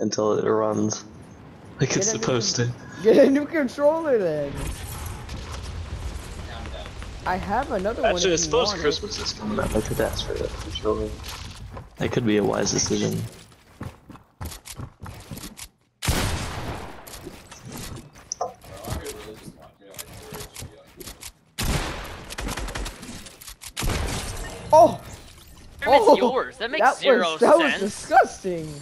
until it runs like it's supposed new supposed to. Get a new controller then. I have another one. Actually, I supposed. Christmas is coming up. I could ask for that controller. That could be a wise decision. Oh, oh! it's yours. That makes that zero was that was disgusting.